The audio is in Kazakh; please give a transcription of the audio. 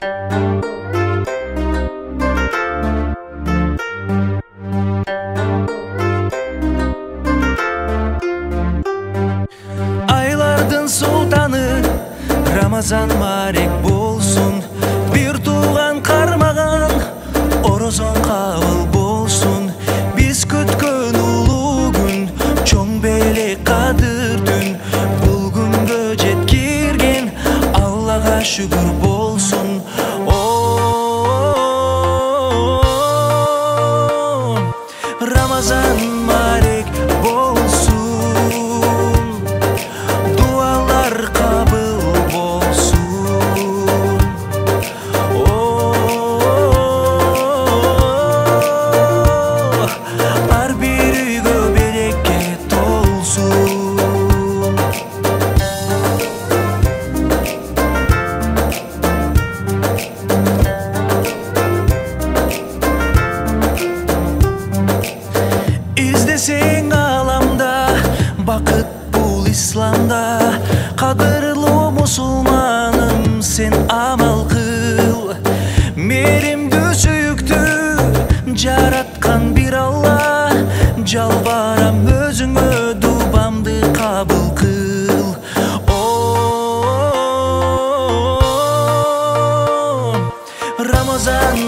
айлардың сұлтаны рамазан марек болсын. Бір туған қармаған оразың қабыл болсын. Біз күткен ұлы күн чоң белек қадір түн. Бұл күнге жеткерген аллаға шүкір іздесең аламда бақыт бұл исламда қадірлі мұсылманым сен амал қыл мейірімді сүйікті жаратқан бір алла жалбарам өзіңе дубамды қабыл қыл о рамазан